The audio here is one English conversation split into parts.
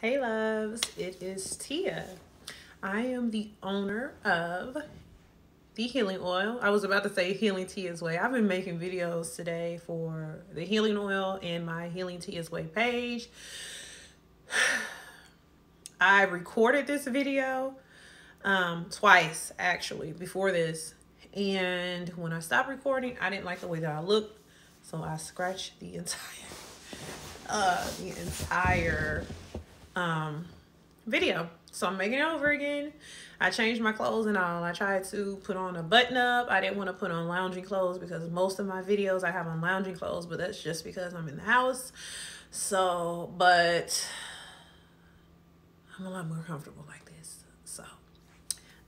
Hey loves, it is Tia. I am the owner of the healing oil. I was about to say healing Tia's way. I've been making videos today for the healing oil and my healing Tia's way page. I recorded this video um, twice actually before this. And when I stopped recording, I didn't like the way that I looked. So I scratched the entire, uh, the entire um, video. So I'm making it over again. I changed my clothes and all. I tried to put on a button up. I didn't want to put on lounging clothes because most of my videos I have on lounging clothes, but that's just because I'm in the house. So, but I'm a lot more comfortable like this. So,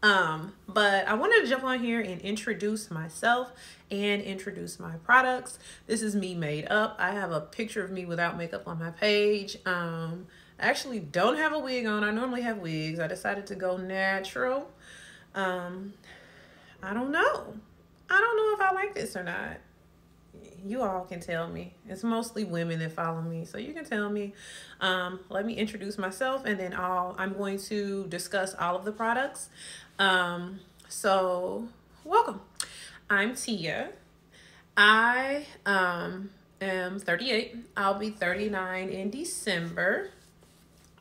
um, but I wanted to jump on here and introduce myself and introduce my products. This is me made up. I have a picture of me without makeup on my page. Um, Actually don't have a wig on. I normally have wigs. I decided to go natural. Um, I don't know. I don't know if I like this or not. You all can tell me. It's mostly women that follow me, so you can tell me. Um, let me introduce myself, and then I'll, I'm going to discuss all of the products. Um, so, welcome. I'm Tia. I um, am 38. I'll be 39 in December.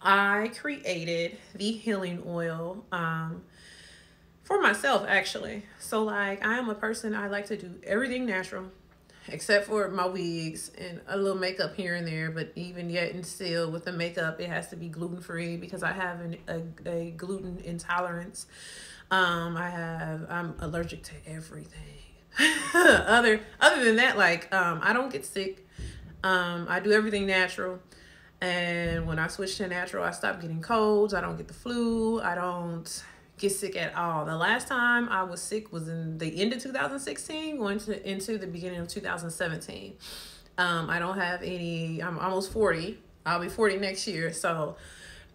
I created the healing oil um, for myself, actually. So, like, I am a person, I like to do everything natural except for my wigs and a little makeup here and there. But even yet and still, with the makeup, it has to be gluten free because I have an, a, a gluten intolerance. Um, I have, I'm allergic to everything. other other than that, like, um, I don't get sick. Um, I do everything natural. And when I switch to natural, I stop getting colds. I don't get the flu. I don't get sick at all. The last time I was sick was in the end of 2016, going to into the beginning of 2017. Um, I don't have any. I'm almost 40. I'll be 40 next year. So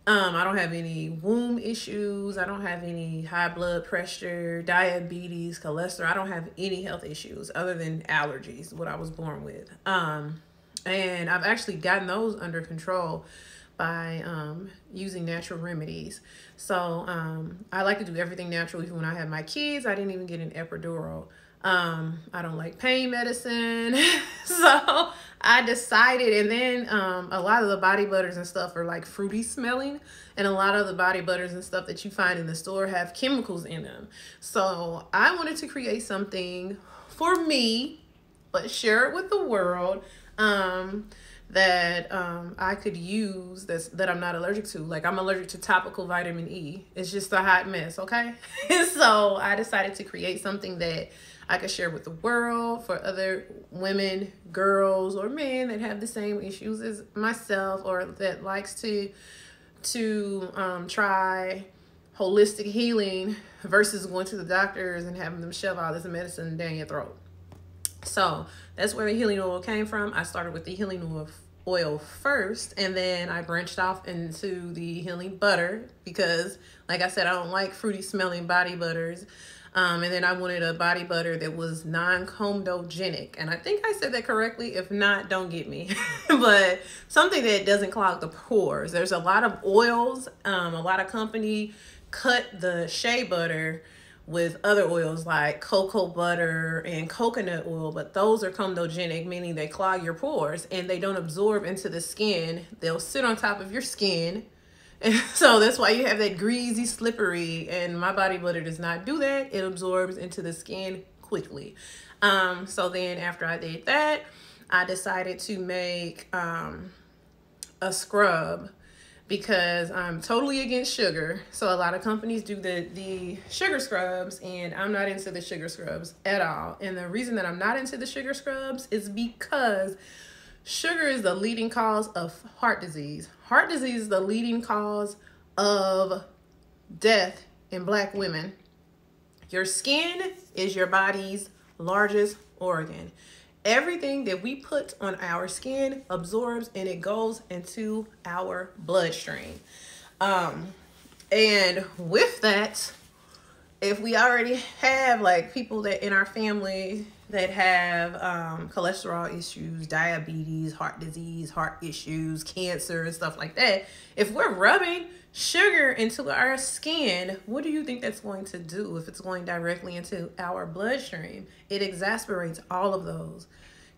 um, I don't have any womb issues. I don't have any high blood pressure, diabetes, cholesterol. I don't have any health issues other than allergies, what I was born with. Um, and I've actually gotten those under control by um, using natural remedies. So um, I like to do everything natural. Even when I had my kids, I didn't even get an epidural. Um, I don't like pain medicine. so I decided, and then um, a lot of the body butters and stuff are like fruity smelling. And a lot of the body butters and stuff that you find in the store have chemicals in them. So I wanted to create something for me, but share it with the world um, that um, I could use that's, that I'm not allergic to. Like I'm allergic to topical vitamin E. It's just a hot mess, okay? so I decided to create something that I could share with the world for other women, girls, or men that have the same issues as myself or that likes to to um, try holistic healing versus going to the doctors and having them shove all this medicine down your throat. So that's where the healing oil came from. I started with the healing oil oil first and then I branched off into the healing butter because like I said I don't like fruity smelling body butters. Um, and then I wanted a body butter that was non-comedogenic. And I think I said that correctly. If not don't get me. But something that doesn't clog the pores. There's a lot of oils. Um, a lot of company cut the shea butter with other oils like cocoa butter and coconut oil, but those are comedogenic, meaning they clog your pores and they don't absorb into the skin. They'll sit on top of your skin. And so that's why you have that greasy, slippery, and my body butter does not do that. It absorbs into the skin quickly. Um, so then after I did that, I decided to make um, a scrub because I'm totally against sugar. So a lot of companies do the, the sugar scrubs and I'm not into the sugar scrubs at all. And the reason that I'm not into the sugar scrubs is because sugar is the leading cause of heart disease. Heart disease is the leading cause of death in black women. Your skin is your body's largest organ everything that we put on our skin absorbs and it goes into our bloodstream. Um, and with that, if we already have like people that in our family that have um, cholesterol issues, diabetes, heart disease, heart issues, cancer, and stuff like that, if we're rubbing sugar into our skin, what do you think that's going to do if it's going directly into our bloodstream? It exasperates all of those,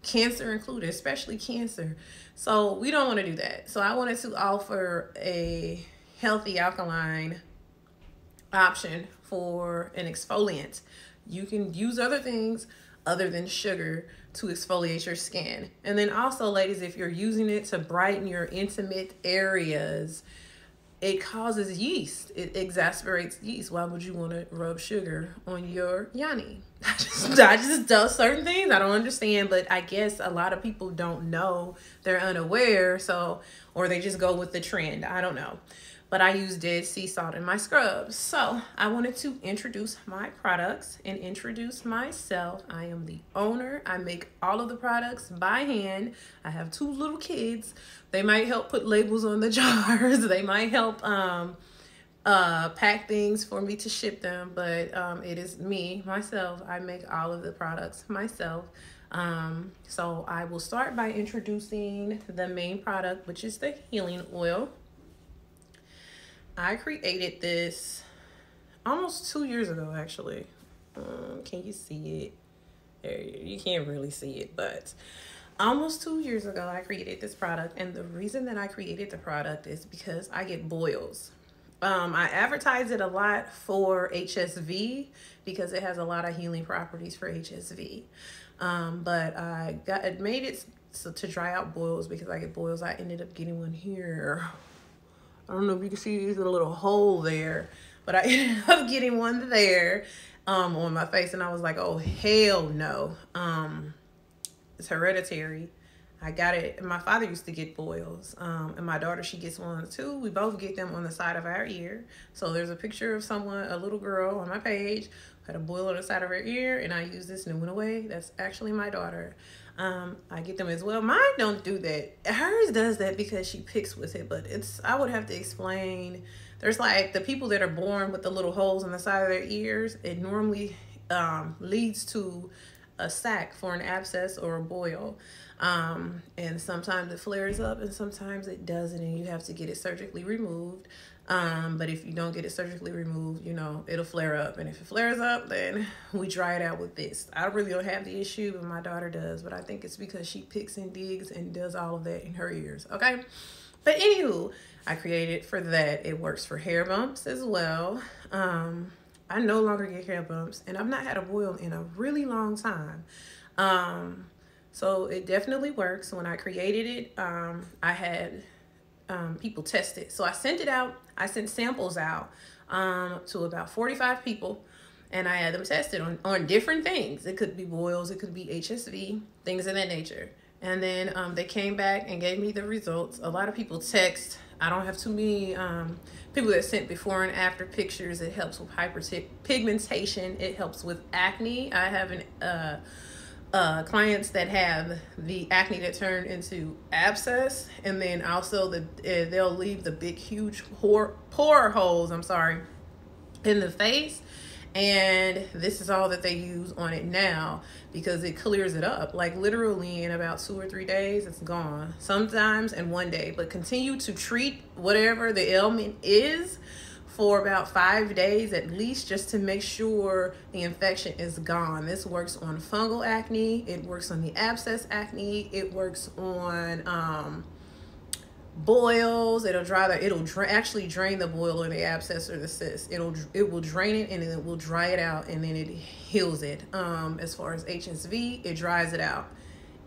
cancer included, especially cancer. So we don't want to do that. So I wanted to offer a healthy alkaline option for an exfoliant. You can use other things other than sugar to exfoliate your skin. And then also, ladies, if you're using it to brighten your intimate areas, it causes yeast. It exasperates yeast. Why would you want to rub sugar on your yoni? I just, I just certain things I don't understand, but I guess a lot of people don't know. They're unaware, so or they just go with the trend. I don't know but I use dead sea salt in my scrubs. So I wanted to introduce my products and introduce myself. I am the owner. I make all of the products by hand. I have two little kids. They might help put labels on the jars. they might help um, uh, pack things for me to ship them, but um, it is me, myself. I make all of the products myself. Um, so I will start by introducing the main product, which is the healing oil. I created this almost two years ago, actually. Um, can you see it? You can't really see it, but almost two years ago, I created this product. And the reason that I created the product is because I get boils. Um, I advertise it a lot for HSV because it has a lot of healing properties for HSV. Um, but I got it made it so to dry out boils because I get boils. I ended up getting one here I don't know if you can see a little hole there, but I ended up getting one there um, on my face. And I was like, oh, hell no. Um, it's hereditary. I got it. My father used to get boils, um, and my daughter she gets one too. We both get them on the side of our ear. So there's a picture of someone, a little girl, on my page had a boil on the side of her ear, and I used this and it went away. That's actually my daughter. Um, I get them as well. Mine don't do that. Hers does that because she picks with it, but it's I would have to explain. There's like the people that are born with the little holes on the side of their ears. It normally um, leads to a sac for an abscess or a boil. Um, and sometimes it flares up and sometimes it doesn't, and you have to get it surgically removed. Um, but if you don't get it surgically removed, you know, it'll flare up. And if it flares up, then we dry it out with this. I really don't have the issue, but my daughter does. But I think it's because she picks and digs and does all of that in her ears. Okay. But anywho, I created for that. It works for hair bumps as well. Um, I no longer get hair bumps and I've not had a boil in a really long time. Um, so it definitely works. When I created it, um, I had um, people test it. So I sent it out. I sent samples out um, to about 45 people and I had them tested on, on different things. It could be boils, it could be HSV, things of that nature. And then um, they came back and gave me the results. A lot of people text. I don't have too many um, people that sent before and after pictures. It helps with hyperpigmentation. It helps with acne. I have an uh, uh, clients that have the acne that turn into abscess, and then also the uh, they'll leave the big, huge pore, pore holes. I'm sorry, in the face, and this is all that they use on it now because it clears it up. Like literally in about two or three days, it's gone. Sometimes in one day, but continue to treat whatever the ailment is for about five days at least just to make sure the infection is gone. This works on fungal acne, it works on the abscess acne, it works on um, boils. It'll dry the, it'll dra actually drain the boil or the abscess or the cyst. It'll, it will drain it and then it will dry it out and then it heals it. Um, as far as HSV, it dries it out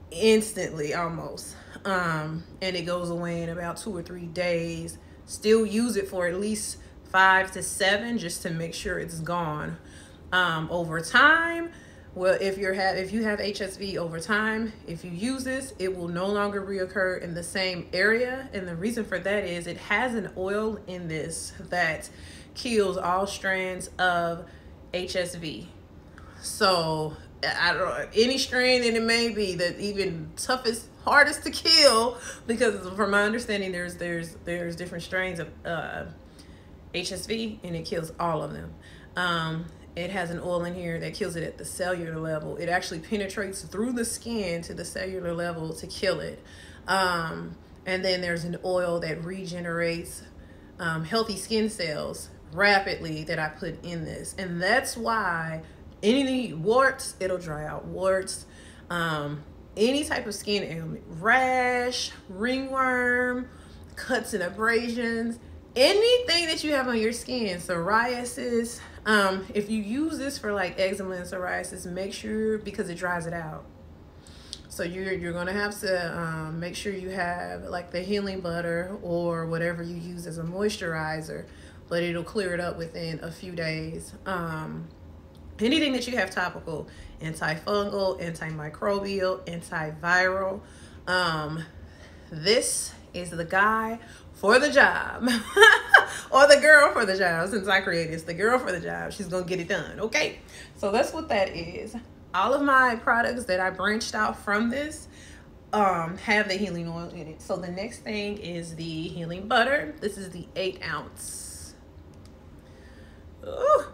instantly almost. Um, and it goes away in about two or three days. Still use it for at least five to seven just to make sure it's gone. Um, over time, well, if you're have if you have HSV over time, if you use this, it will no longer reoccur in the same area. And the reason for that is it has an oil in this that kills all strands of HSV. So I don't any strain that it may be that even toughest, hardest to kill, because from my understanding, there's there's there's different strains of uh, HSV and it kills all of them. Um, it has an oil in here that kills it at the cellular level. It actually penetrates through the skin to the cellular level to kill it. Um, and then there's an oil that regenerates um, healthy skin cells rapidly that I put in this. And that's why any warts, it'll dry out warts. Um, any type of skin ailment, rash, ringworm, cuts and abrasions, anything that you have on your skin, psoriasis. Um, if you use this for like eczema and psoriasis, make sure because it dries it out. So you're you're gonna have to um, make sure you have like the healing butter or whatever you use as a moisturizer, but it'll clear it up within a few days. Um, anything that you have topical, antifungal, antimicrobial, antiviral. Um, this is the guy for the job. Or the girl for the job. Since I created this the girl for the job she's gonna get it done okay? So that's what that is. All of my products that I branched out from this um have the healing oil in it. So the next thing is the healing butter. This is the eight ounce. Ooh.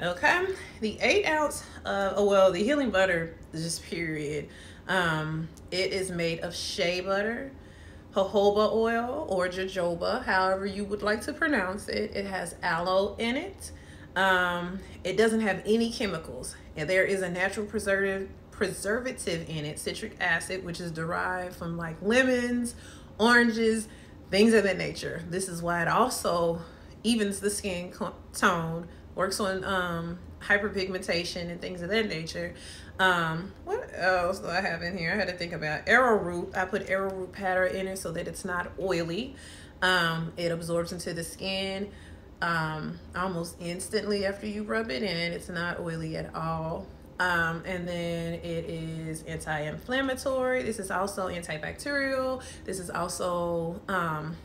okay. The eight ounce uh oh well the healing butter just period. Um it is made of shea butter jojoba oil or jojoba, however you would like to pronounce it. It has aloe in it. Um, it doesn't have any chemicals. And there is a natural preservative preservative in it, citric acid, which is derived from like lemons, oranges, things of that nature. This is why it also evens the skin tone, works on um, hyperpigmentation and things of that nature. Um, what else do I have in here? I had to think about arrowroot. I put arrowroot powder in it so that it's not oily. Um, it absorbs into the skin um, almost instantly after you rub it in. It's not oily at all. Um, and then it is anti-inflammatory. This is also antibacterial. This is also um,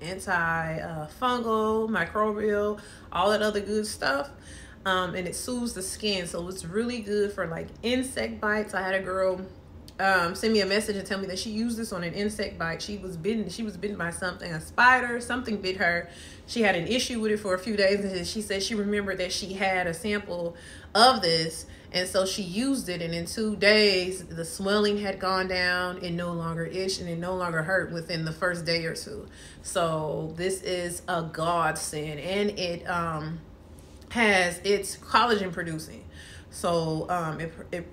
anti-fungal, microbial, all that other good stuff um, and it soothes the skin. So it's really good for like insect bites. I had a girl um, send me a message and tell me that she used this on an insect bite. She was bitten. She was bitten by something, a spider. Something bit her. She had an issue with it for a few days, and she said she remembered that she had a sample of this, and so she used it. And in two days, the swelling had gone down. It no longer itched, and it no longer hurt within the first day or two. So this is a godsend, and it um has it's collagen producing. So um, it, it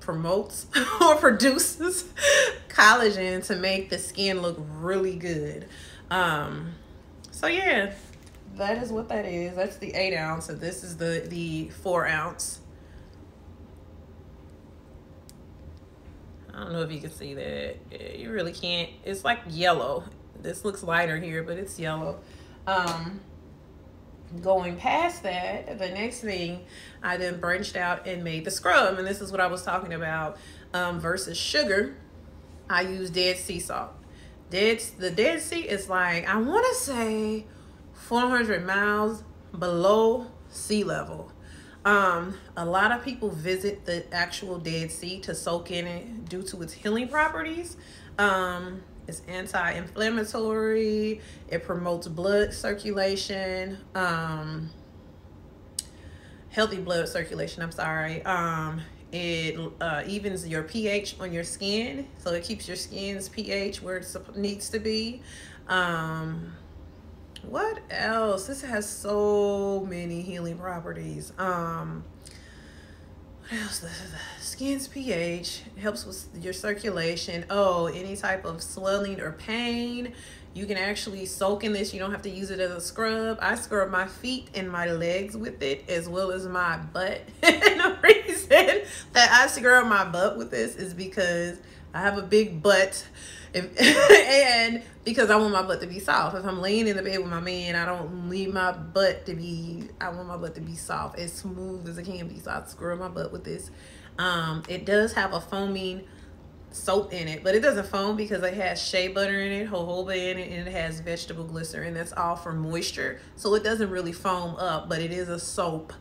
promotes or produces collagen to make the skin look really good. Um, so yeah, that is what that is. That's the eight ounce, and this is the the four ounce. I don't know if you can see that. You really can't. It's like yellow. This looks lighter here, but it's yellow. Um, going past that, the next thing I then branched out and made the scrub. And this is what I was talking about um, versus sugar. I use Dead Sea salt. Dead, the Dead Sea is like, I want to say 400 miles below sea level. Um, a lot of people visit the actual Dead Sea to soak in it due to its healing properties. Um, it's anti-inflammatory. It promotes blood circulation. Um, healthy blood circulation. I'm sorry. Um, it uh, evens your pH on your skin, so it keeps your skin's pH where it needs to be. Um, what else? This has so many healing properties. Um, what else? The, the skin's pH helps with your circulation. Oh, any type of swelling or pain. You can actually soak in this. You don't have to use it as a scrub. I scrub my feet and my legs with it as well as my butt. and the reason that I scrub my butt with this is because I have a big butt if, and because I want my butt to be soft. If I'm laying in the bed with my man, I don't need my butt to be, I want my butt to be soft, as smooth as it can be. So I scrub my butt with this. Um, it does have a foaming soap in it, but it doesn't foam because it has shea butter in it, jojoba in it, and it has vegetable glycerin. That's all for moisture. So it doesn't really foam up, but it is a soap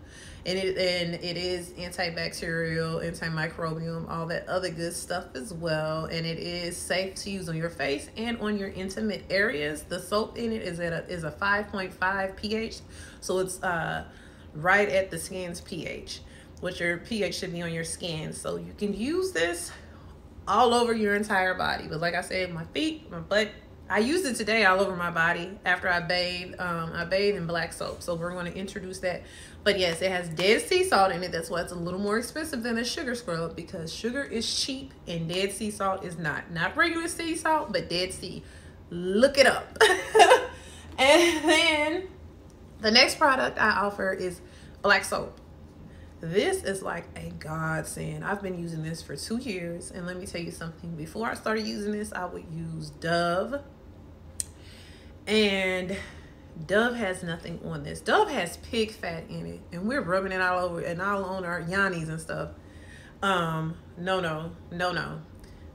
and it and it is antibacterial, antimicrobial, all that other good stuff as well. And it is safe to use on your face and on your intimate areas. The soap in it is at a is a 5.5 pH, so it's uh right at the skin's pH, which your pH should be on your skin. So you can use this all over your entire body. But like I said, my feet, my butt, I used it today all over my body after I bathed. Um, I bathed in black soap. So we're going to introduce that. But yes, it has dead sea salt in it. That's why it's a little more expensive than a sugar scrub because sugar is cheap and dead sea salt is not. Not regular sea salt, but dead sea. Look it up. and then the next product I offer is black soap. This is like a godsend. I've been using this for two years. And let me tell you something. Before I started using this, I would use Dove and Dove has nothing on this. Dove has pig fat in it, and we're rubbing it all over and all on our yonis and stuff. Um, no, no, no, no.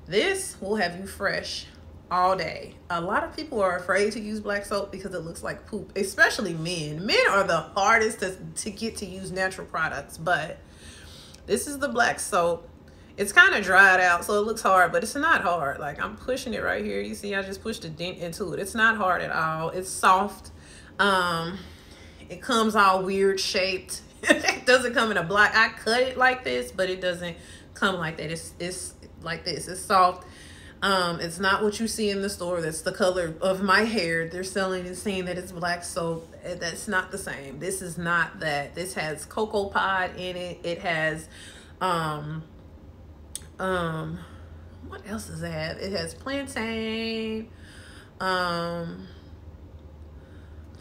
This will have you fresh all day. A lot of people are afraid to use black soap because it looks like poop, especially men. Men are the hardest to, to get to use natural products, but this is the black soap it's kind of dried out so it looks hard but it's not hard. Like i'm pushing it right here. You see i just pushed a dent into it. It's not hard at all. It's soft. Um it comes all weird shaped. It doesn't come in a block i cut it like this but it doesn't come like that. It's it's like this. It's soft. Um it's not what you see in the store. That's the color of my hair. They're selling and saying that it's black soap eh, that's not the same. This is not that. This has cocoa pod in it. It has um um what else does it have it has plantain um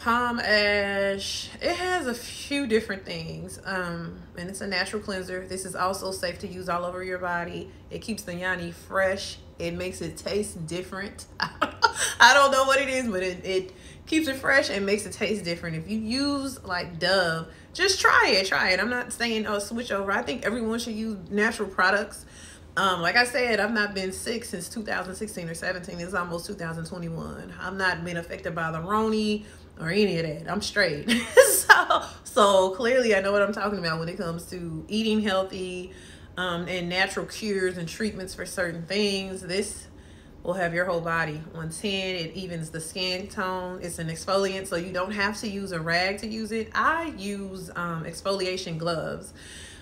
palm ash. It has a few different things. Um and it's a natural cleanser. This is also safe to use all over your body. It keeps the yoni fresh. It makes it taste different. I don't know what it is but it, it keeps it fresh and makes it taste different. If you use like dove just try it try it. I'm not saying oh switch over. I think everyone should use natural products um, like I said, I've not been sick since 2016 or 17. It's almost 2021. I've not been affected by the Roni or any of that. I'm straight. so, so clearly I know what I'm talking about when it comes to eating healthy um, and natural cures and treatments for certain things. This will have your whole body on 10. It evens the skin tone. It's an exfoliant, so you don't have to use a rag to use it. I use um, exfoliation gloves.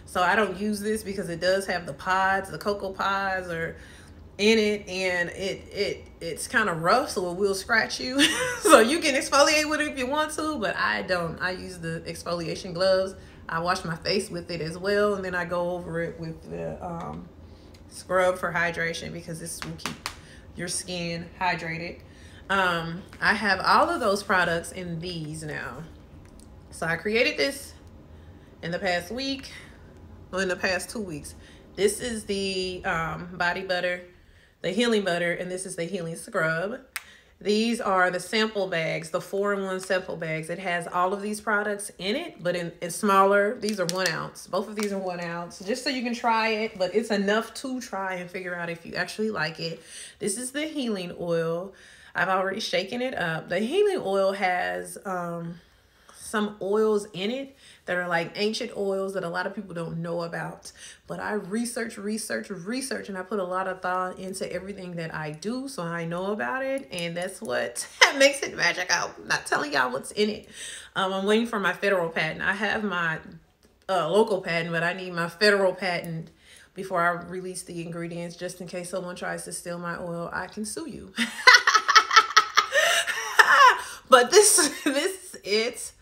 So I don't use this because it does have the pods, the cocoa pods or in it and it it it's kind of rough so it will scratch you. So you can exfoliate with it if you want to but i don't. I use the exfoliation gloves. I wash my face with it as well and then i go over it with the um, scrub for hydration because this will keep your skin hydrated. Um, i have all of those products in these now. So i created this in the past week in the past two weeks. This is the um, body butter, the healing butter, and this is the healing scrub. These are the sample bags, the four-in-one sample bags. It has all of these products in it, but in, in smaller. These are one ounce. Both of these are one ounce, just so you can try it, but it's enough to try and figure out if you actually like it. This is the healing oil. I've already shaken it up. The healing oil has um, some oils in it that are like ancient oils that a lot of people don't know about. But I research, research, research, and I put a lot of thought into everything that I do so I know about it. And that's what makes it magic. I'm not telling y'all what's in it. Um, I'm waiting for my federal patent. I have my uh, local patent, but I need my federal patent before I release the ingredients just in case someone tries to steal my oil. I can sue you. but this, this, it's,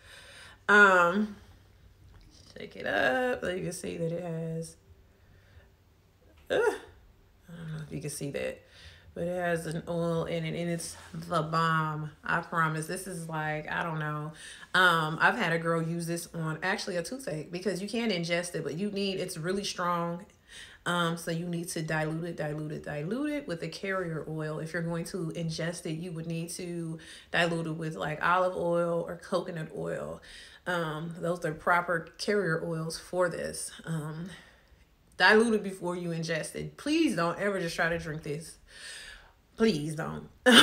um, Shake it up. You can see that it has, uh, I don't know if you can see that, but it has an oil in it and it's the bomb. I promise. This is like, I don't know. Um, I've had a girl use this on actually a toothache because you can't ingest it, but you need, it's really strong. Um, so you need to dilute it, dilute it, dilute it with a carrier oil. If you're going to ingest it, you would need to dilute it with like olive oil or coconut oil. Um, those are proper carrier oils for this. Um, dilute it before you ingest it. Please don't ever just try to drink this. Please don't. and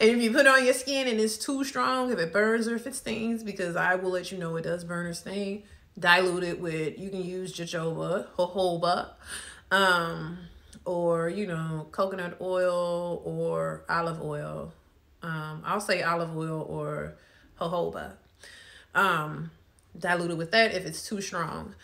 if you put on your skin and it's too strong, if it burns or if it stings, because I will let you know it does burn or sting, dilute it with, you can use jojoba, jojoba, um, or, you know, coconut oil or olive oil. Um, I'll say olive oil or jojoba. Um, dilute it with that if it's too strong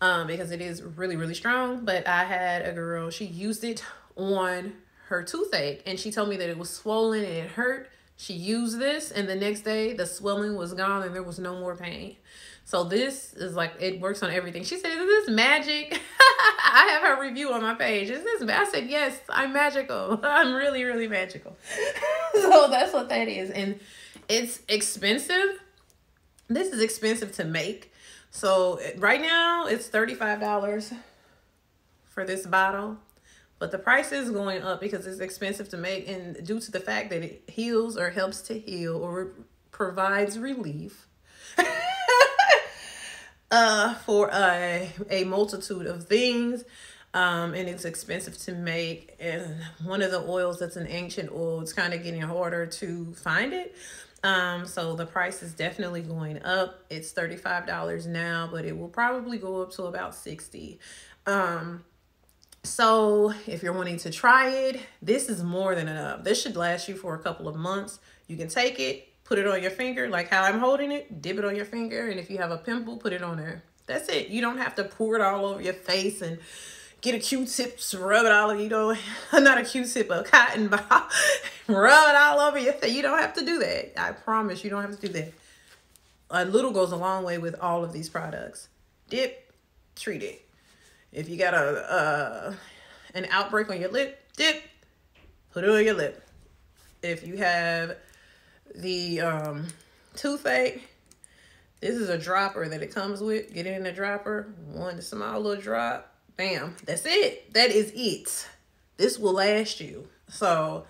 um, because it is really, really strong. But I had a girl, she used it on her toothache and she told me that it was swollen and it hurt. She used this and the next day the swelling was gone and there was no more pain. So this is like, it works on everything. She said, is this magic? I have her review on my page. Is this, I said, yes, I'm magical. I'm really, really magical. so that's what that is. And it's expensive. This is expensive to make. So right now it's $35 for this bottle. But the price is going up because it's expensive to make and due to the fact that it heals or helps to heal or provides relief uh, for a, a multitude of things. Um, and it's expensive to make. And one of the oils that's an ancient oil, it's kind of getting harder to find it. Um, so the price is definitely going up. It's $35 now, but it will probably go up to about 60. Um, so if you're wanting to try it, this is more than enough. This should last you for a couple of months. You can take it, put it on your finger, like how I'm holding it, dip it on your finger. And if you have a pimple, put it on there. That's it. You don't have to pour it all over your face and get a Q-tip, rub it all, over, you know, not a Q-tip, a cotton ball, rub it all over your face. You don't have to do that. I promise you don't have to do that. A little goes a long way with all of these products. Dip, treat it. If you got a uh, an outbreak on your lip, dip, put it on your lip. If you have the um, toothache, this is a dropper that it comes with. Get it in the dropper. One small little drop Bam. That's it. That is it. This will last you. So,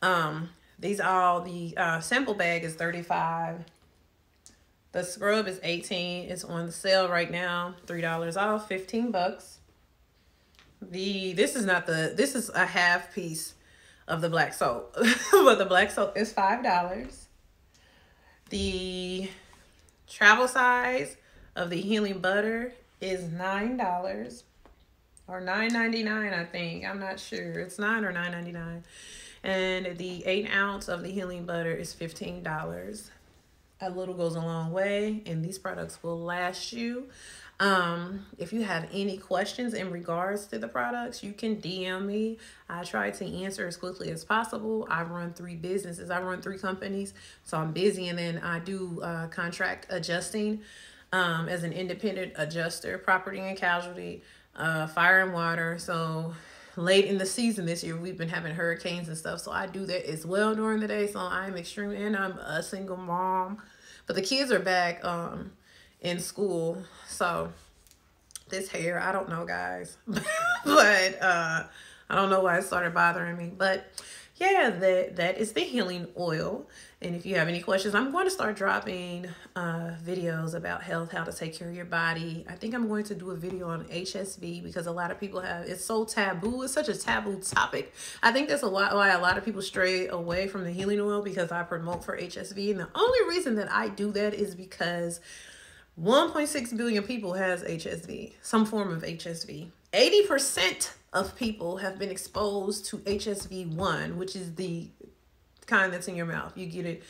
um, these all the uh, sample bag is 35 The scrub is 18 It's on sale right now. $3 off, 15 bucks. The This is not the, this is a half piece of the black soap. but the black soap is $5. The travel size of the healing butter is $9 or nine ninety nine. I think. I'm not sure. It's 9 or nine ninety nine, And the 8 ounce of the healing butter is $15. A little goes a long way and these products will last you. Um, if you have any questions in regards to the products, you can DM me. I try to answer as quickly as possible. I run three businesses. I run three companies, so I'm busy and then I do uh, contract adjusting um, as an independent adjuster, property and casualty uh, fire and water. So late in the season this year, we've been having hurricanes and stuff. So I do that as well during the day. So I'm extremely, and I'm a single mom. But the kids are back um, in school. So this hair, I don't know, guys. but uh, I don't know why it started bothering me. But yeah, that that is the healing oil. And if you have any questions, I'm going to start dropping uh, videos about health, how to take care of your body. I think I'm going to do a video on HSV because a lot of people have, it's so taboo. It's such a taboo topic. I think that's a lot why a lot of people stray away from the healing oil because I promote for HSV. And the only reason that I do that is because 1.6 billion people has HSV, some form of HSV. 80% of people have been exposed to HSV1, which is the kind that's in your mouth. You get it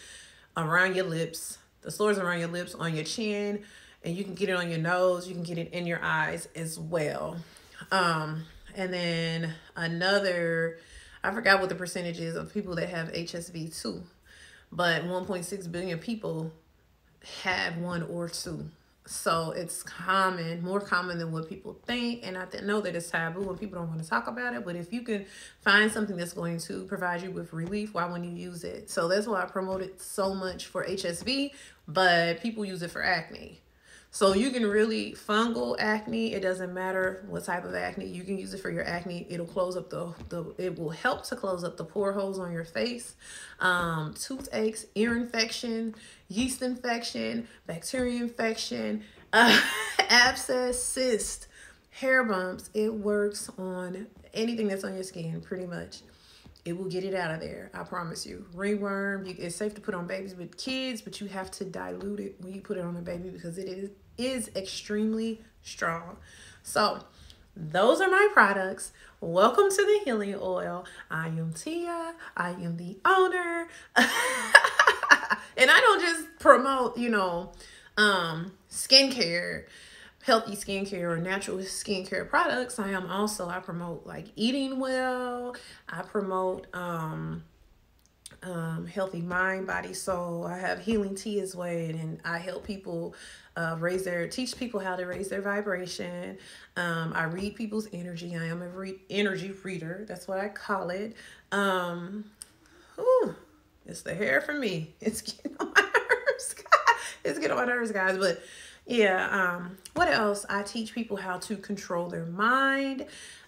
around your lips, the sores around your lips, on your chin, and you can get it on your nose. You can get it in your eyes as well. Um, and then another, I forgot what the percentage is of people that have HSV2, but 1.6 billion people had one or two. So it's common, more common than what people think. And I know that it's taboo and people don't want to talk about it. But if you can find something that's going to provide you with relief, why wouldn't you use it? So that's why I promote it so much for HSV, but people use it for acne. So you can really fungal acne. It doesn't matter what type of acne. You can use it for your acne. It'll close up the, the it will help to close up the pore holes on your face. Um, toothaches, ear infection, yeast infection, bacteria infection, uh, abscess, cyst, hair bumps. It works on anything that's on your skin pretty much it will get it out of there. I promise you. Ringworm, you, it's safe to put on babies with kids, but you have to dilute it when you put it on a baby because it is is extremely strong. So those are my products. Welcome to the Healing Oil. I am Tia. I am the owner. and I don't just promote, you know, um, skincare, healthy skincare or natural skincare products. I am also I promote like eating well. I promote um um, healthy mind, body, soul. I have healing tea as well, and I help people uh, raise their, teach people how to raise their vibration. Um, I read people's energy. I am a re- energy reader. That's what I call it. Um, whew, it's the hair for me. It's getting on my nerves. it's getting on my nerves, guys. But yeah, um, what else? I teach people how to control their mind.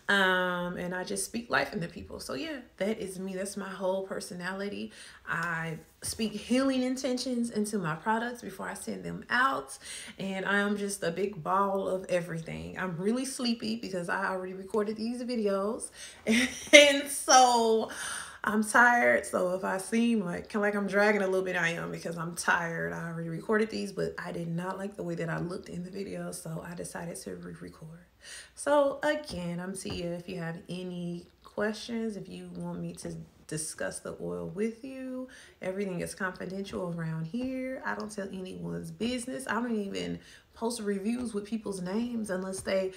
Um, and I just speak life into people. So yeah, that is me. That's my whole personality. I speak healing intentions into my products before I send them out. And I am just a big ball of everything. I'm really sleepy because I already recorded these videos. and so I'm tired. So if I seem like kind of like I'm dragging a little bit, I am because I'm tired. I already recorded these, but I did not like the way that I looked in the video. So I decided to re-record. So again, I'm Tia. If you have any questions, if you want me to discuss the oil with you, everything is confidential around here. I don't tell anyone's business. I don't even post reviews with people's names unless they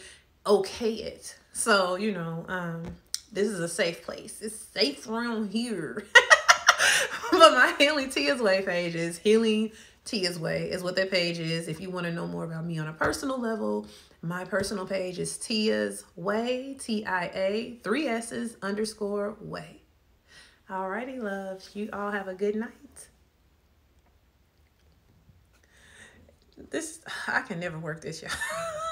okay it. So, you know, um, this is a safe place. It's safe around here. but my Healing Tia's Way page is Healing Tia's Way is what that page is. If you want to know more about me on a personal level, my personal page is Tia's Way, T-I-A, three S's underscore way. Alrighty, loves. You all have a good night. This, I can never work this, y'all.